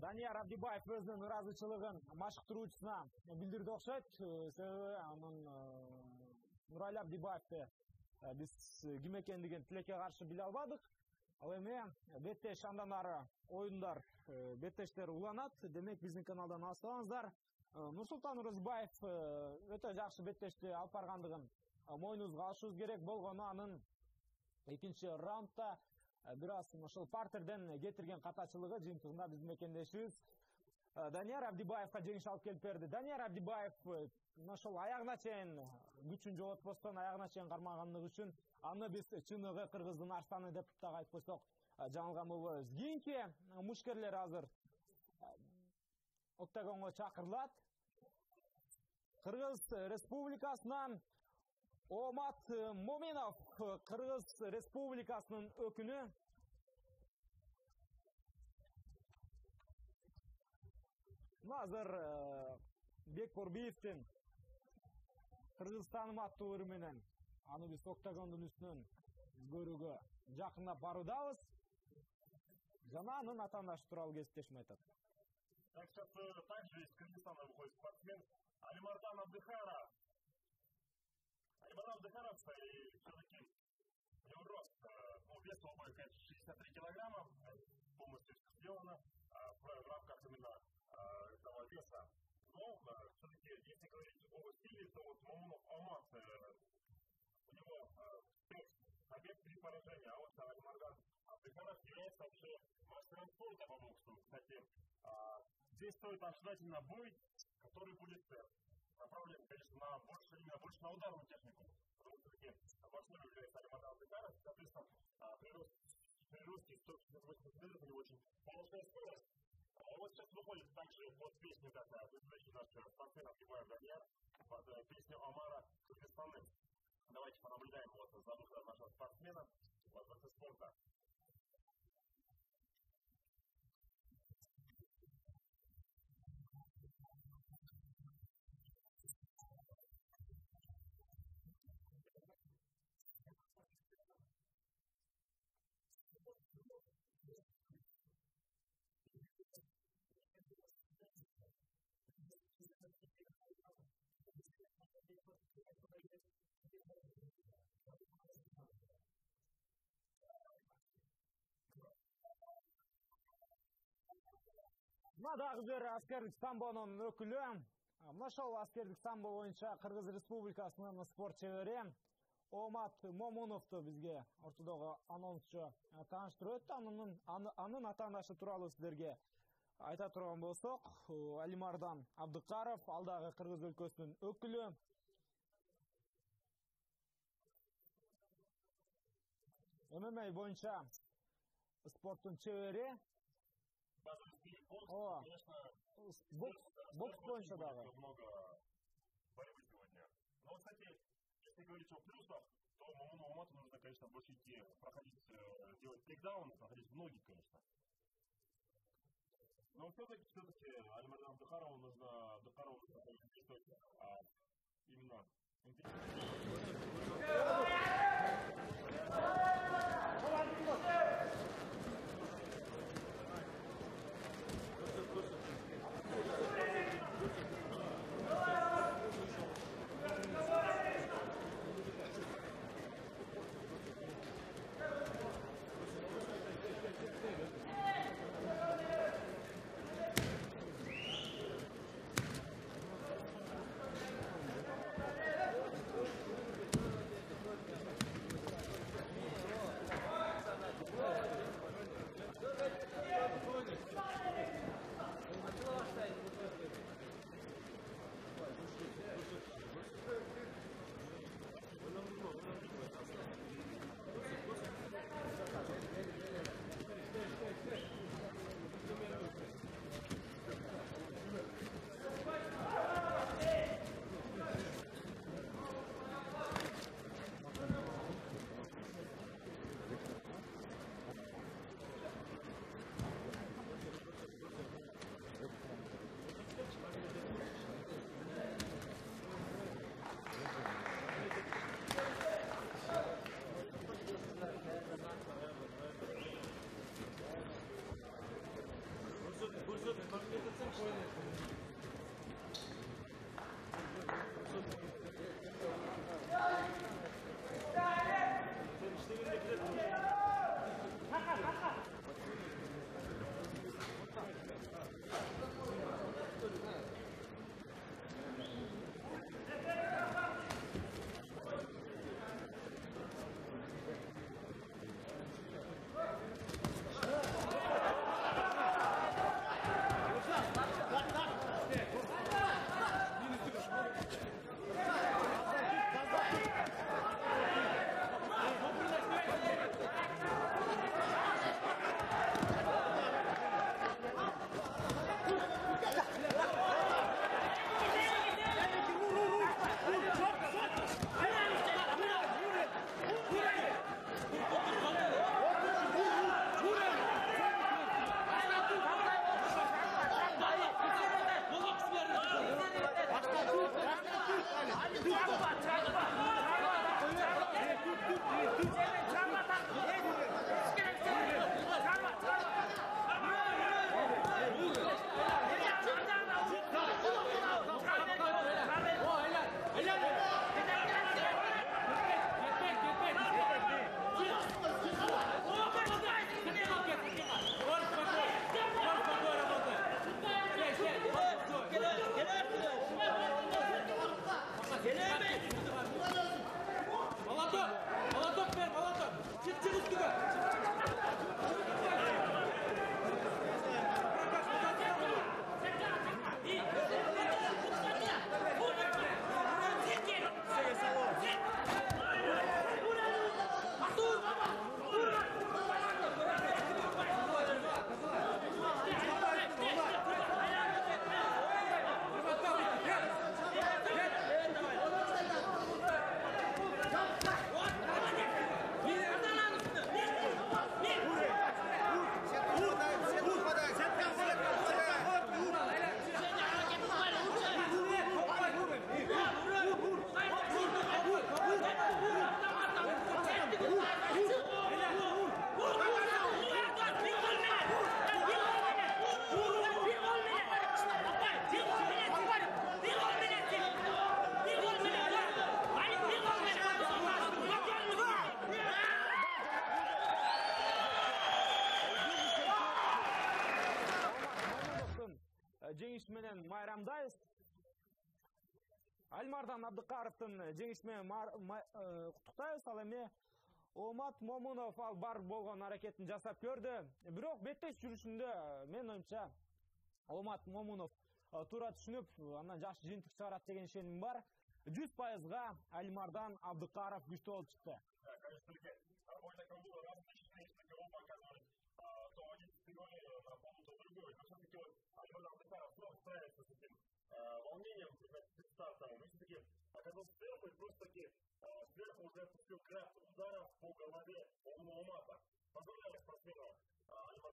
данияр абдибаев өзүнүн ыраазычылыгын машыктыруучусуна билдирди окшойт себеби анын нурали абдибаевди биз ким экендигин тилекке каршы биле албадык ал эми беттеш андан ары оюндар беттештер уланат демек биздин каналдан алыстабаңыздар нурсултан оразбаев өтө жакшы беттешти алып баргандыгын мойнубузга алышыбыз керек болгону анын экинчи раундда бир аз ошол партерден кетирген катачылыгы жыйынтыгында биздин мекендешибиз. Данияр абдибаевка жеңиш алып келип берди. Данияр абдибаев ошол аягына чейин күчүн жоготпостон аягына чейин кармагандыгы үчүн аны биз чыныгы кыргыздын арстаны деп дагы айтпасак жаңылган болбойбуз кийинки мушкерлер азыр октагонго чакырылат. Кыргыз республикасынан омат моминов кыргыз республикасынын өкүлү азыр бек борбиевдин кыргызстаным аттуу ыры менен аны биз октагондун үстүнөн көрүүгө жакындап баруудабыз жана анын атаандашы тууралуу кесиптешим айтат. Так сейчас также из кыргызстана выходит спортсмен алимардан абдыхаров Захаровца и все-таки у него рост, вес его будет, конечно, 63 килограмма, полностью сделано в рамках именно этого веса. Но все-таки, если говорить о стиле, то вот Мамунов Алмаз, у него 5 побед, 3 поражения, а вот Алимардан Абдыхаров является вообще мастером спорта по боксу. Кстати, здесь стоит ожидать именно бой, который будет направлен, конечно, на больше, именно больше на ударную технику все возможные являются ароматом цигара, соответственно, прирост не очень. А вот сейчас выходит также под песню, как на предыдущей нашей спортсменов Иван Даньян, Амара Кыргызстаны. Давайте понаблюдаем вот за духом нашего спортсмена, вот спорта. Мына дагы бир аскердик самбонун өкүлү мына ошол аскердик самбо боюнча кыргыз республикасынын спорт чебери омат момуновду бизге ортодогу анонсчу тааныштырып өттү. Анын анын атаандашы тууралуу сиздерге айта турган болсок алимардан абдыкаров ал дагы кыргыз өлкөсүнүн өкүлү. Мма боюнча спорттун чебери. Бокс боюнча дагы. Если говорить о плюсах то Мамону Умату нужно, конечно, больше идти, проходить, делать тейкдауны, проходить ноги, конечно. Но все-таки, все-таки Альмардан Духарову нужно, Духарову нужно а, именно жеңиш менен майрамдайбыз альмардан абдыкаровдун жеңиши менен куттуктайбыз ал эми омат момунов ал бар болгон аракетин жасап көрдү бирок беттеш жүрүшүндө менин оюмча омат момунов туура түшүнүп андан жакшы жыйынтык чыгарат деген ишенимим бар. Жүз пайызга альмардан абдыкаров күчтүү болуп чыкты Казахстан просто-таки а, сверху уже пустил краб удара по голове умного мата. Поздравляю спортсмена.